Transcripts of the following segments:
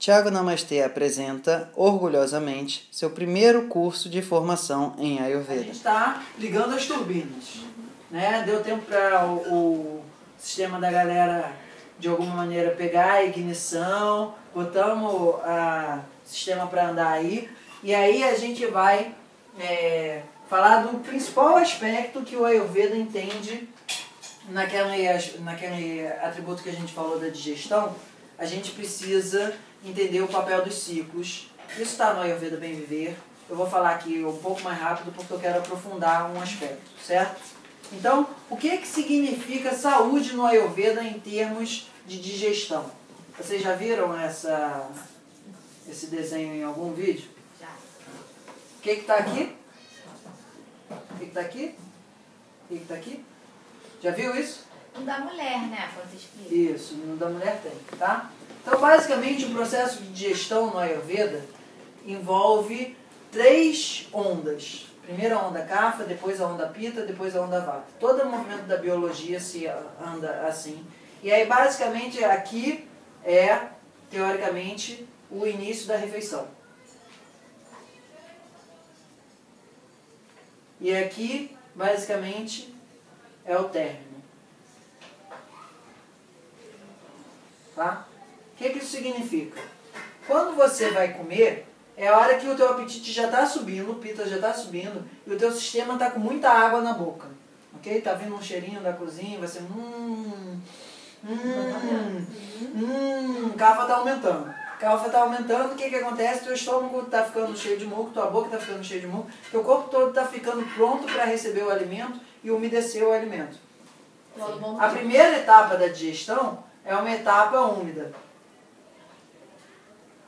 Tiago Namastê apresenta, orgulhosamente, seu primeiro curso de formação em A Ayurveda. gente está ligando as turbinas. Né? Deu tempo para o, o sistema da galera, de alguma maneira, pegar a ignição, botamos o sistema para andar aí, e aí a gente vai é, falar do principal aspecto que o Ayurveda entende naquele, naquele atributo que a gente falou da digestão, a gente precisa entender o papel dos ciclos. Isso está no Ayurveda Bem Viver. Eu vou falar aqui um pouco mais rápido porque eu quero aprofundar um aspecto, certo? Então, o que, que significa saúde no Ayurveda em termos de digestão? Vocês já viram essa, esse desenho em algum vídeo? Já. O que está aqui? O que está aqui? O que está aqui? Já viu isso? Um da mulher, né? Explica. Isso, no da mulher tem, tá? Então, basicamente, o processo de digestão no Ayurveda envolve três ondas. Primeiro a onda Kapha, depois a onda Pitta, depois a onda Vata. Todo o movimento da biologia se anda assim. E aí, basicamente, aqui é, teoricamente, o início da refeição. E aqui, basicamente, é o término. Tá? O que, que isso significa? Quando você vai comer, é a hora que o teu apetite já está subindo, o pita já está subindo, e o teu sistema está com muita água na boca. Ok? Tá vindo um cheirinho da cozinha, vai ser hum, hum, hum, cafa está aumentando. Cafa está aumentando, o que, que acontece? Teu estômago está ficando cheio de muco, tua boca está ficando cheia de muco, teu corpo todo está ficando pronto para receber o alimento e umedecer o alimento. A primeira etapa da digestão é uma etapa úmida.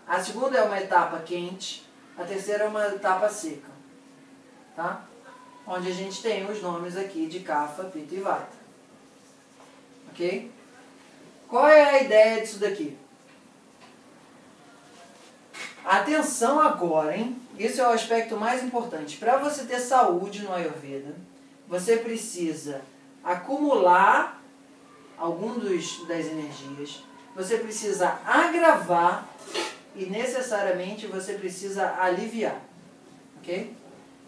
A segunda é uma etapa quente. A terceira é uma etapa seca. Tá? Onde a gente tem os nomes aqui de Kapha, Pitta e Vata. Ok? Qual é a ideia disso daqui? Atenção agora, hein? Esse é o aspecto mais importante. Para você ter saúde no Ayurveda, você precisa acumular algum dos, das energias, você precisa agravar e necessariamente você precisa aliviar. Ok?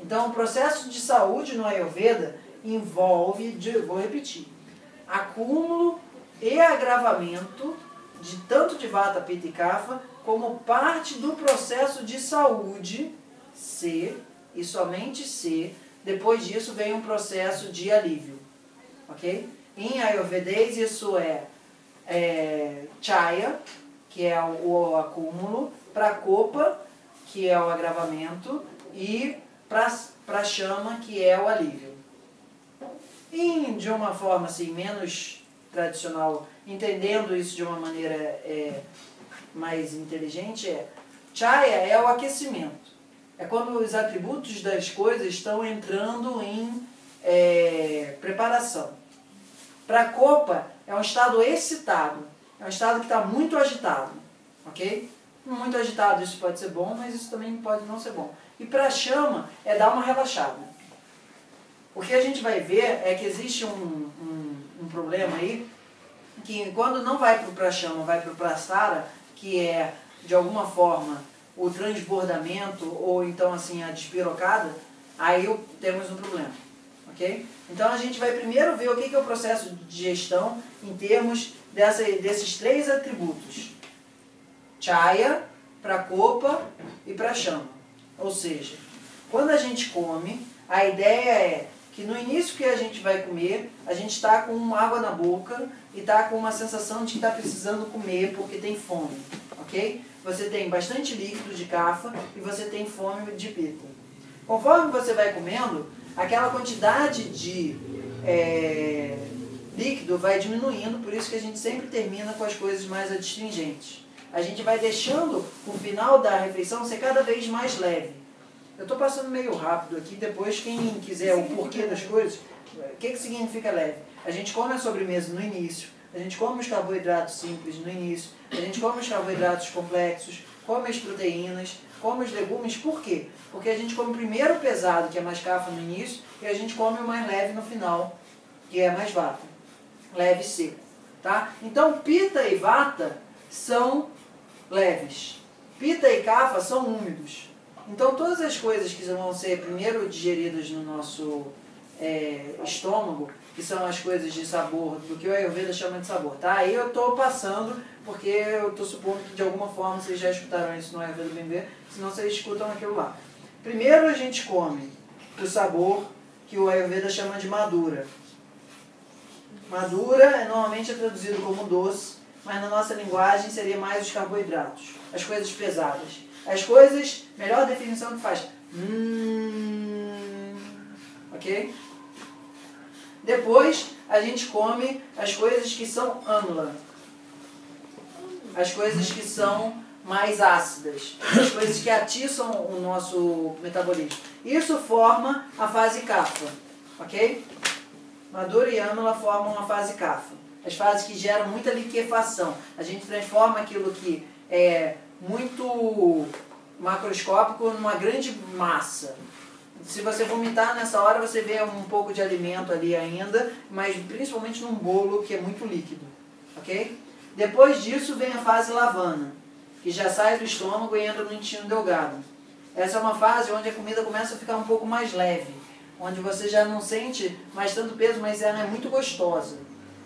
Então, o processo de saúde no Ayurveda envolve, vou repetir, acúmulo e agravamento de tanto de Vata, Pitta e Kapha como parte do processo de saúde C e somente C. Depois disso vem um processo de alívio. Ok? Em Ayurvedês isso é, é Chaya, que é o, o acúmulo, para Copa, que é o agravamento, e para Chama, que é o alívio. E de uma forma assim, menos tradicional, entendendo isso de uma maneira é, mais inteligente, é Chaya é o aquecimento. É quando os atributos das coisas estão entrando em é, preparação. Para Copa, é um estado excitado. É um estado que está muito agitado. Ok? Muito agitado, isso pode ser bom, mas isso também pode não ser bom. E para chama, é dar uma relaxada. O que a gente vai ver é que existe um, um, um problema aí, que quando não vai para a chama, vai para o prastara, que é, de alguma forma, o transbordamento ou então assim a despirocada, aí temos um problema. Então a gente vai primeiro ver o que é o processo de gestão em termos dessa, desses três atributos. Chaya, para copa e para chama. Ou seja, quando a gente come, a ideia é que no início que a gente vai comer, a gente está com água na boca e está com uma sensação de que está precisando comer porque tem fome, ok? Você tem bastante líquido de cafa e você tem fome de pita. Conforme você vai comendo, aquela quantidade de é, líquido vai diminuindo, por isso que a gente sempre termina com as coisas mais adstringentes. A gente vai deixando o final da refeição ser cada vez mais leve. Eu estou passando meio rápido aqui, depois quem quiser o porquê das coisas, o que, que significa leve? A gente come a sobremesa no início, a gente come os carboidratos simples no início, a gente come os carboidratos complexos, come as proteínas, come os legumes, por quê? Porque a gente come primeiro o pesado, que é mais cafa no início, e a gente come o mais leve no final, que é mais vata, leve e seco. Tá? Então, pita e vata são leves. Pita e Kapha são úmidos. Então todas as coisas que vão ser primeiro digeridas no nosso é, estômago, que são as coisas de sabor, do que o Ayurveda chama de sabor, tá? Aí eu estou passando, porque eu estou supondo que de alguma forma vocês já escutaram isso no Ayurveda bem ver, senão vocês escutam aquilo lá. Primeiro a gente come o sabor que o Ayurveda chama de madura. Madura é, normalmente é traduzido como doce, mas na nossa linguagem seria mais os carboidratos, as coisas pesadas. As coisas, melhor definição que faz. Hum, ok? Depois a gente come as coisas que são amla. As coisas que são mais ácidas. As coisas que atiçam o nosso metabolismo. Isso forma a fase kapha. Ok? Madura e amla formam a fase kapha. As fases que geram muita liquefação. A gente transforma aquilo que é muito macroscópico numa grande massa. Se você vomitar nessa hora, você vê um pouco de alimento ali ainda, mas principalmente num bolo que é muito líquido, ok? Depois disso vem a fase lavana, que já sai do estômago e entra no intestino delgado. Essa é uma fase onde a comida começa a ficar um pouco mais leve, onde você já não sente mais tanto peso, mas ela é muito gostosa.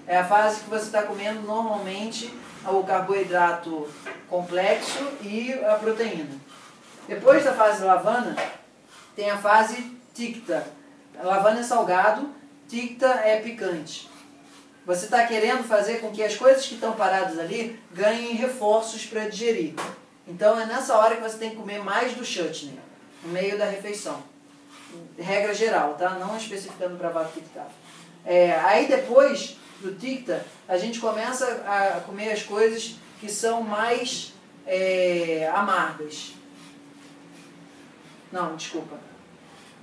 É a fase que você está comendo normalmente o carboidrato complexo e a proteína. Depois da fase lavana, tem a fase ticta. lavana é salgado, ticta é picante. Você está querendo fazer com que as coisas que estão paradas ali ganhem reforços para digerir. Então é nessa hora que você tem que comer mais do chutney, no meio da refeição. Regra geral, tá? Não especificando para Vata Ticta. É, aí depois do Ticta, a gente começa a comer as coisas que são mais é, amargas. Não, desculpa.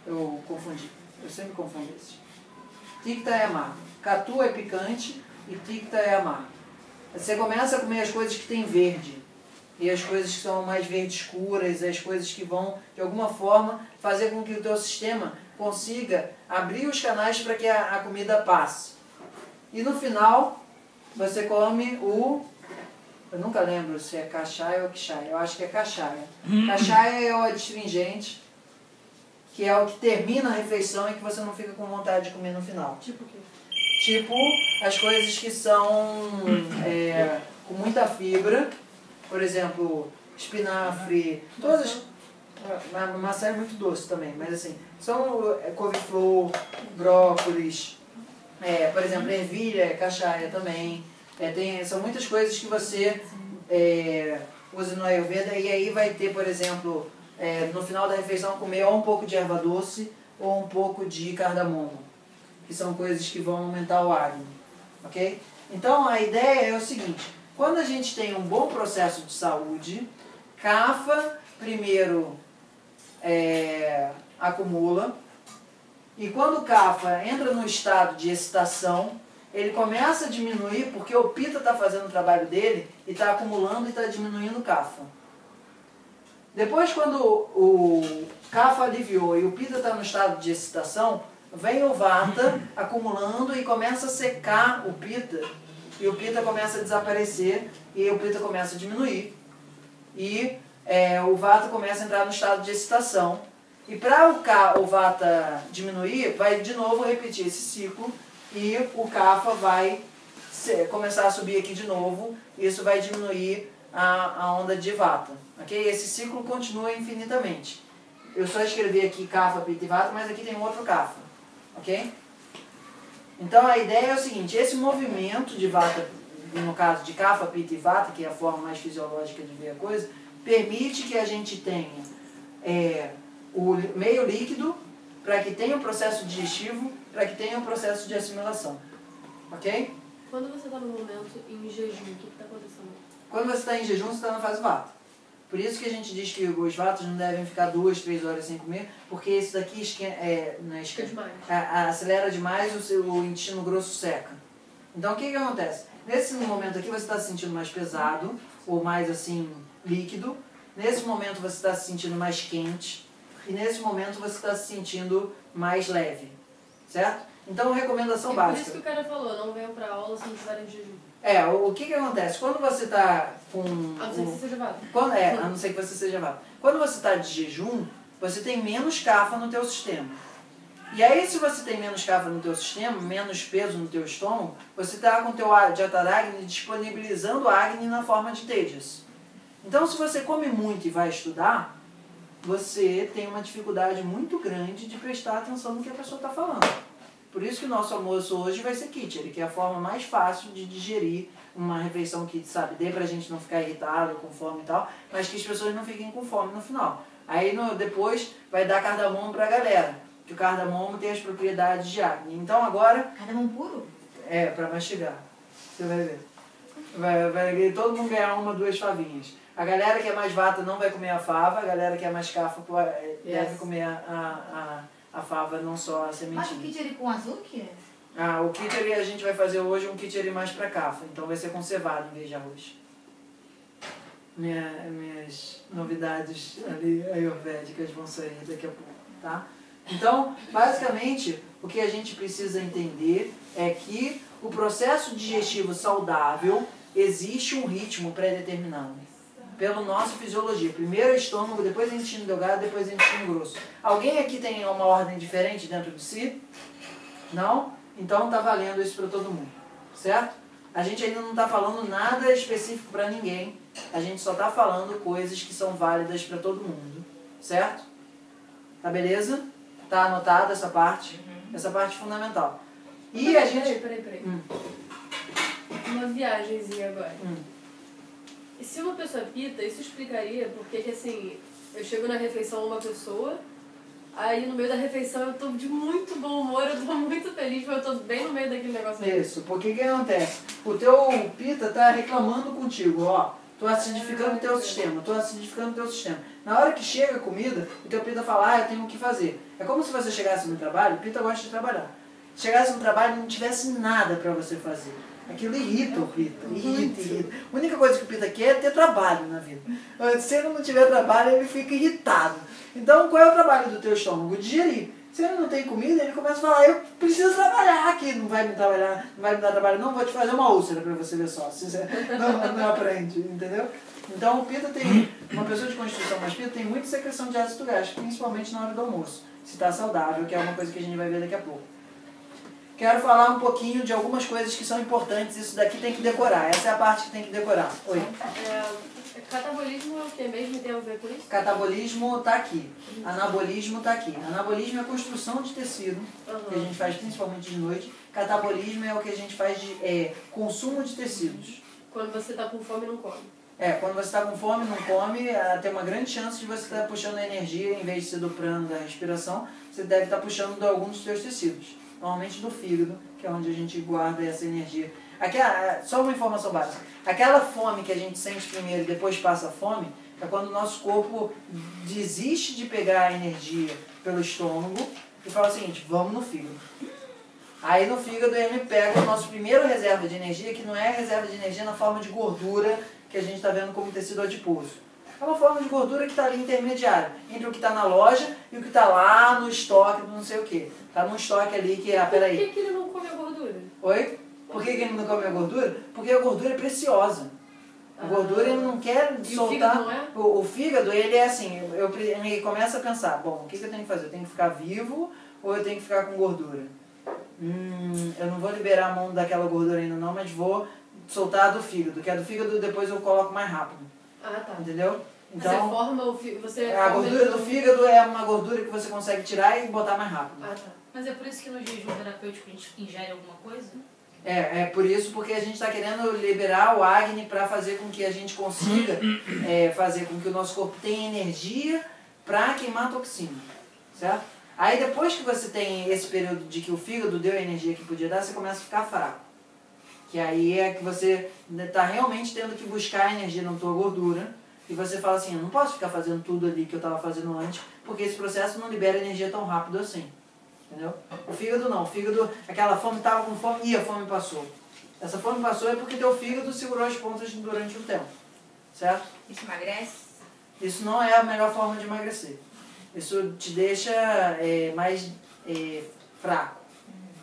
Eu confundi. Eu sempre confundo esse. Ticta é amargo. Catu é picante e ticta é amargo. Você começa a comer as coisas que tem verde. E as coisas que são mais verde escuras, as coisas que vão, de alguma forma, fazer com que o teu sistema consiga abrir os canais para que a, a comida passe. E no final, você come o. Eu nunca lembro se é cachaia ou quichaia. Eu acho que é cachaia. Cachaia é o adstringente, que é o que termina a refeição e que você não fica com vontade de comer no final. Tipo o quê? Tipo as coisas que são é, com muita fibra, por exemplo, espinafre, todas. A maçã é muito doce também, mas assim, são é, couve-flor, brócolis, é, por exemplo, ervilha, cachaia também. É, tem, são muitas coisas que você é, usa no Ayurveda e aí vai ter, por exemplo, é, no final da refeição comer ou um pouco de erva doce ou um pouco de cardamomo, que são coisas que vão aumentar o árido, ok? Então a ideia é o seguinte, quando a gente tem um bom processo de saúde, CAFA primeiro é, acumula, e quando o CAFA entra no estado de excitação, ele começa a diminuir porque o PITA está fazendo o trabalho dele e está acumulando e está diminuindo o CAFA. Depois, quando o CAFA aliviou e o PITA está no estado de excitação, vem o VATA acumulando e começa a secar o PITA. E o PITA começa a desaparecer e o PITA começa a diminuir. E é, o VATA começa a entrar no estado de excitação. E para o, o Vata diminuir, vai de novo repetir esse ciclo e o Kapha vai começar a subir aqui de novo. Isso vai diminuir a, a onda de Vata. Okay? Esse ciclo continua infinitamente. Eu só escrevi aqui Kapha, Pitta e Vata, mas aqui tem um outro Kapha. Ok? Então a ideia é o seguinte, esse movimento de Vata, no caso de Kapha, Pitta e Vata, que é a forma mais fisiológica de ver a coisa, permite que a gente tenha... É, o meio líquido para que tenha um processo digestivo, para que tenha um processo de assimilação. Ok? Quando você está no momento em jejum, o que está acontecendo? Quando você está em jejum, você está na fase vata. Por isso que a gente diz que os vatos não devem ficar duas, três horas sem comer, porque esse daqui esquen é, não é esquen demais. A, a, acelera demais o, seu, o intestino grosso seca. Então o que, que acontece? Nesse momento aqui você está se sentindo mais pesado, ou mais assim, líquido. Nesse momento você está se sentindo mais quente e nesse momento você está se sentindo mais leve, certo? Então, recomendação por básica. isso que o cara falou, não venham pra aula se não estiverem de jejum. É, o, o que que acontece? Quando você tá com... A não ser que você seja vago. Quando, é, a não ser que você seja vago. Quando você está de jejum, você tem menos cafa no teu sistema. E aí, se você tem menos cafa no teu sistema, menos peso no teu estômago, você está com o teu Jatarágni disponibilizando Agni na forma de Tejas. Então, se você come muito e vai estudar, você tem uma dificuldade muito grande de prestar atenção no que a pessoa está falando. Por isso que o nosso almoço hoje vai ser kitchery, que é a forma mais fácil de digerir uma refeição que, sabe, dê pra gente não ficar irritado, com fome e tal, mas que as pessoas não fiquem com fome no final. Aí no, depois vai dar cardamomo pra galera, que o cardamomo tem as propriedades de acne. Então agora Cardamom puro? é pra mastigar. Você vai ver. Vai, vai todo mundo ganhar uma, duas favinhas. A galera que é mais vata não vai comer a fava, a galera que é mais cafa é, deve Yes. comer a, a, a, a fava, não só a Mas o sementinha. kitchery com azuki? Ah, o kitchery a gente vai fazer hoje um kitchery mais pra cafa, então vai ser conservado em vez de arroz. Minha, minhas novidades ali ayurvédicas vão sair daqui a pouco, tá? Então, basicamente, o que a gente precisa entender é que o processo digestivo saudável existe um ritmo pré-determinado pela nossa fisiologia. Primeiro é estômago, depois é intestino delgado, depois é intestino grosso. Alguém aqui tem uma ordem diferente dentro de si? Não? Então tá valendo isso para todo mundo, certo? A gente ainda não está falando nada específico para ninguém. A gente só está falando coisas que são válidas para todo mundo, certo? Tá beleza? Tá anotada essa parte? Essa parte é fundamental. E Peraí, a gente. Peraí, peraí. Hum. Uma viagemzinha agora. Hum. E se uma pessoa pita, isso explicaria porque que assim, eu chego na refeição uma pessoa, aí no meio da refeição eu tô de muito bom humor, eu tô muito feliz, porque eu tô bem no meio daquele negócio ali. Isso, porque o que acontece? O teu pita tá reclamando contigo, ó. Tô acidificando o teu sistema, tô acidificando o teu sistema. Na hora que chega a comida, o teu pita fala, ah, eu tenho o que fazer. É como se você chegasse no trabalho, o pita gosta de trabalhar. Chegasse no trabalho e não tivesse nada pra você fazer. Aquilo irrita o pita, irrita, irrita. A única coisa que o pita quer é ter trabalho na vida. Se ele não tiver trabalho, ele fica irritado. Então, qual é o trabalho do teu estômago? Digerir. Se ele não tem comida, ele começa a falar, eu preciso trabalhar aqui, não vai me trabalhar, não vai me dar trabalho, não, vou te fazer uma úlcera pra você ver só. Se você não, não aprende, entendeu? Então o pita tem, uma pessoa de constituição mais pita tem muita secreção de ácido gástrico, principalmente na hora do almoço. Se está saudável, que é uma coisa que a gente vai ver daqui a pouco. Quero falar um pouquinho de algumas coisas que são importantes, isso daqui tem que decorar, essa é a parte que tem que decorar. Oi. É, catabolismo é o que mesmo tem a ver com isso? Catabolismo está aqui, anabolismo está aqui. Anabolismo é a construção de tecido, que a gente faz principalmente de noite. Catabolismo é o que a gente faz de é, consumo de tecidos. Quando você tá com fome, não come. É, quando você está com fome, não come, ah, tem uma grande chance de você estar puxando a energia, em vez de ser do prano da respiração, você deve estar puxando de algum dos seus tecidos. Normalmente do fígado, que é onde a gente guarda essa energia. Aquela, só uma informação básica. Aquela fome que a gente sente primeiro e depois passa fome, é quando o nosso corpo desiste de pegar a energia pelo estômago e fala o seguinte, vamos no fígado. Aí no fígado ele pega o nosso primeiro reserva de energia, que não é reserva de energia na forma de gordura que a gente está vendo como tecido adiposo. É uma forma de gordura que está ali intermediária, entre o que está na loja e o que está lá no estoque do não sei o que. Está num estoque ali que, ah, Por peraí. que, que ele não come a gordura? Oi? Por que, que ele não come a gordura? Porque a gordura é preciosa. A gordura ele não quer E o soltar. fígado não é? O, o fígado, ele é assim, eu, ele começa a pensar, bom, o que, que eu tenho que fazer? Eu tenho que ficar vivo ou eu tenho que ficar com gordura? Hum, eu não vou liberar a mão daquela gordura ainda não, mas vou soltar a do fígado, que a do fígado depois eu coloco mais rápido, Ah, tá. entendeu? você Então, forma o fígado. Você a gordura do fígado é uma gordura que você consegue tirar e botar mais rápido. Ah, tá. Mas é por isso que no jejum terapêutico a gente ingere alguma coisa? É, é por isso porque a gente está querendo liberar o Agni para fazer com que a gente consiga é, fazer com que o nosso corpo tenha energia para queimar a toxina, certo? Aí depois que você tem esse período de que o fígado deu a energia que podia dar, você começa a ficar fraco. Que aí é que você está realmente tendo que buscar energia na tua gordura e você fala assim, eu não posso ficar fazendo tudo ali que eu estava fazendo antes, porque esse processo não libera energia tão rápido assim. Entendeu? O fígado não. O fígado, aquela fome estava com fome e a fome passou. Essa fome passou é porque teu fígado segurou as pontas durante um tempo. Certo? Isso emagrece? Isso não é a melhor forma de emagrecer. Isso te deixa é, mais é, fraco.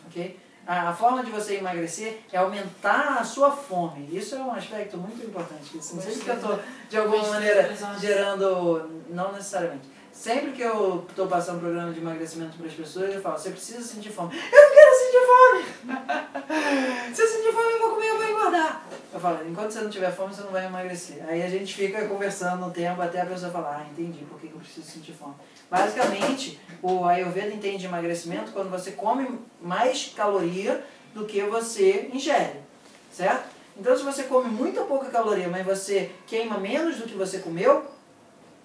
ok? A, forma de você emagrecer é aumentar a sua fome. Isso é um aspecto muito importante. Assim, sempre que eu estou, de alguma maneira, gerando... Não necessariamente. Sempre que eu estou passando programa de emagrecimento para as pessoas, eu falo, você precisa sentir fome. Eu não quero sentir fome! Se eu sentir fome, eu vou comer, eu vou engordar. Eu falo, enquanto você não tiver fome, você não vai emagrecer. Aí a gente fica conversando um tempo até a pessoa falar, ah, entendi por que eu preciso sentir fome. Basicamente, o Ayurveda entende emagrecimento quando você come mais caloria do que você ingere, certo? Então, se você come muito pouca caloria, mas você queima menos do que você comeu,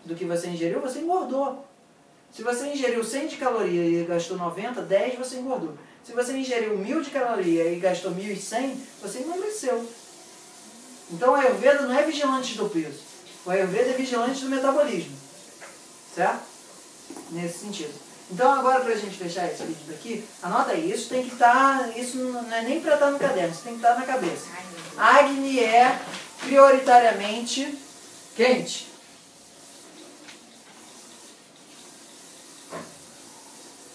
do que você ingeriu, você engordou. Se você ingeriu 100 de caloria e gastou 90, 10 você engordou. Se você ingeriu 1000 de caloria e gastou 1100, você emagreceu. Então, o Ayurveda não é vigilante do peso. O Ayurveda é vigilante do metabolismo. Certo? Nesse sentido. Então, agora, para a gente fechar esse vídeo daqui, anota aí. Isso tem que estar. isso não é nem para estar no caderno, isso tem que estar na cabeça. Agni é prioritariamente quente.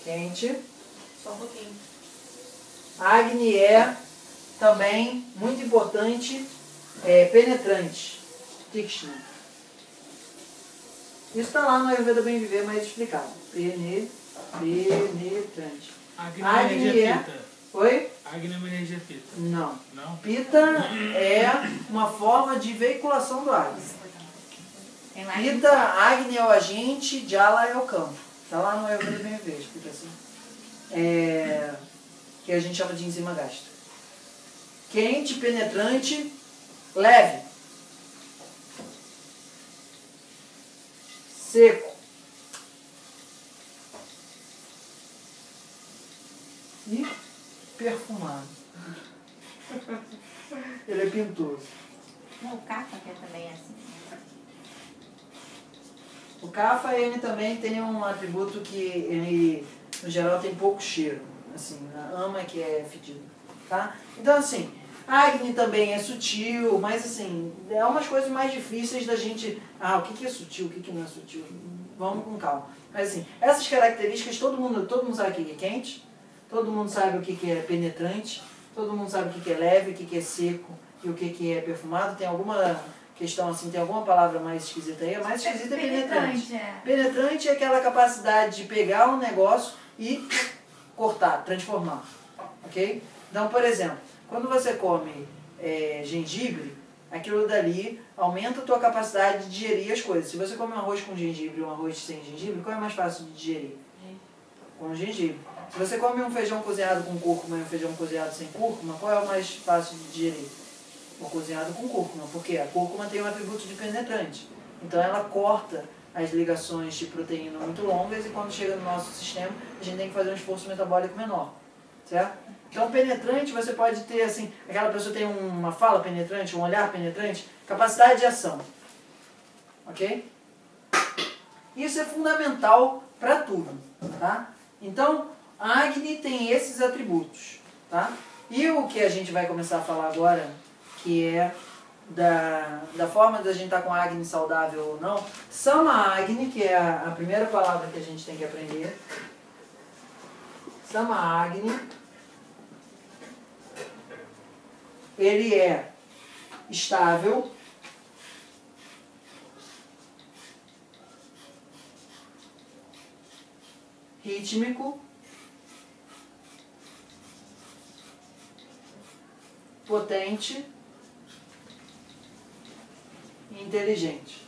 Quente. Só um pouquinho. Agni é também muito importante, é, penetrante. Tikshna. Isso está lá no Ayurveda Bem Viver, mais explicado. Pene, penetrante. Agni Agni energia é- pita. Oi? Agni é uma energia pita. Não. Não? Pita é uma forma de veiculação do Agni. Pita, Agni é o agente, Jala é o campo. Está lá no Ayurveda Bem Viver, explica assim. É, que a gente chama de enzima gástrica. Quente, penetrante, leve. Seco. E perfumado. Ele é pintoso. O cafa que é também assim. O Kapha, ele também tem um atributo que ele, no geral, tem pouco cheiro. Assim, ama que é fedido, tá? Então, assim, Agni também é sutil, mas, assim, é umas coisas mais difíceis da gente... Ah, o que, que é sutil, o que, que não é sutil? Vamos com calma. Mas, assim, essas características, todo mundo, todo mundo sabe o que é quente, todo mundo sabe o que, que é penetrante, todo mundo sabe o que, que é leve, o que, que é seco e o que, que é perfumado. Tem alguma questão, assim, tem alguma palavra mais esquisita aí? A mais esquisita é penetrante. é. Penetrante é aquela capacidade de pegar um negócio e cortar, transformar. Ok? Então, por exemplo, quando você come é, gengibre, aquilo dali aumenta a tua capacidade de digerir as coisas. Se você come um arroz com gengibre e um arroz sem gengibre, qual é mais fácil de digerir? Com gengibre. Se você come um feijão cozinhado com cúrcuma e um feijão cozinhado sem cúrcuma, qual é o mais fácil de digerir? O cozinhado com cúrcuma, porque a cúrcuma tem um atributo de penetrante. Então ela corta as ligações de proteína muito longas e quando chega no nosso sistema, a gente tem que fazer um esforço metabólico menor. Certo? Então penetrante você pode ter assim, aquela pessoa tem uma fala penetrante, um olhar penetrante, capacidade de ação. OK? Isso é fundamental para tudo, tá? Então, a Agni tem esses atributos, tá? E o que a gente vai começar a falar agora, que é da, da forma da gente estar com a Agni saudável ou não, Sama Agni, que é a, a primeira palavra que a gente tem que aprender. Sama Agni. Ele é estável, rítmico, potente inteligente.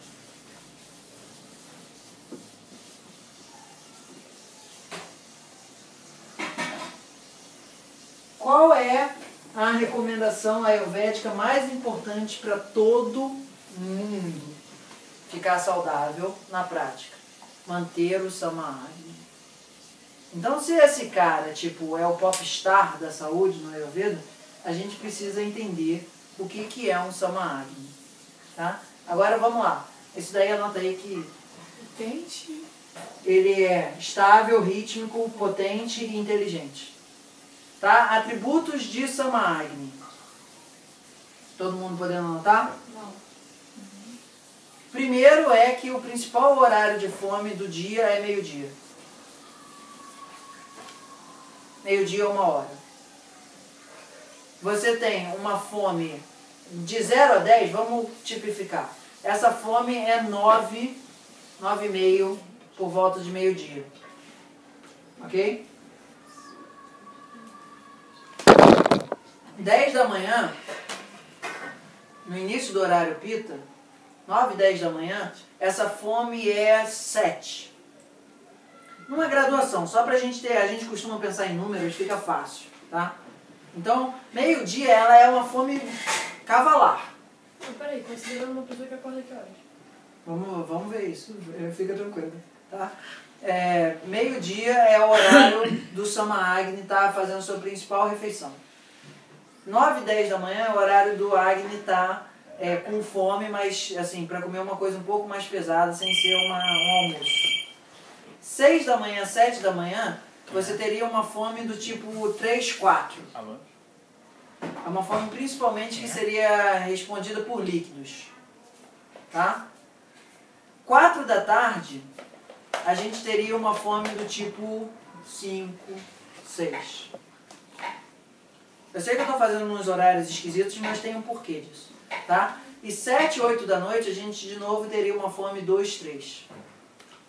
Qual é a recomendação ayurvédica mais importante para todo mundo ficar saudável na prática? Manter o samadhi. Então, se esse cara, tipo, é o popstar da saúde no Ayurveda, a gente precisa entender o que, que é um Samahagni. Tá? Agora, vamos lá. Esse daí anota aí que Tente. ele é estável, rítmico, potente e inteligente. Tá? Atributos de Samahagni. Todo mundo podendo anotar? Não. Primeiro é que o principal horário de fome do dia é meio-dia. Meio-dia, uma hora. você tem uma fome de 0 a 10, vamos tipificar. Essa fome é 9, 9,5 por volta de meio-dia. Ok? 10 da manhã, no início do horário pita, 9, 10 da manhã, essa fome é 7. Numa graduação, só pra gente ter, a gente costuma pensar em números, fica fácil, tá? Então, meio-dia ela é uma fome cavalar. Não, peraí, considerando uma pessoa que acorda que horas? Vamos, vamos ver isso, fica tranquilo, tá? É, meio-dia é o horário do Sama Agni tá fazendo sua principal refeição. 9 e 10 da manhã é o horário do Agni tá é, com fome, mas assim, para comer uma coisa um pouco mais pesada, sem ser uma, um almoço. 6 da manhã, 7 da manhã, você teria uma fome do tipo 3, 4. Alô? É uma fome principalmente que seria respondida por líquidos. Tá? 4 da tarde, a gente teria uma fome do tipo 5, 6. Eu sei que eu estou fazendo uns horários esquisitos, mas tem um porquê disso. Tá? E 7, 8 da noite, a gente de novo teria uma fome 2, 3.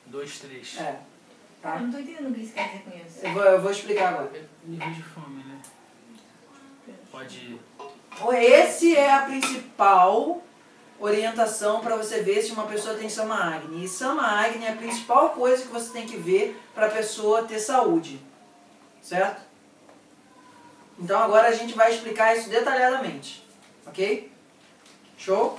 Dois, três. É. Eu Tá? não tô entendendo o que isso quer dizer com isso. Eu vou, eu vou explicar agora. Nível de fome, né? Pode. Esse é a principal orientação para você ver se uma pessoa tem Sama Agni. E Sama Agni é a principal coisa que você tem que ver para a pessoa ter saúde. Certo? Então agora a gente vai explicar isso detalhadamente. Ok? Show?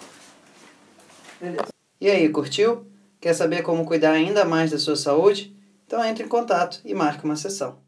Beleza. E aí, curtiu? Quer saber como cuidar ainda mais da sua saúde? Então entre em contato e marque uma sessão.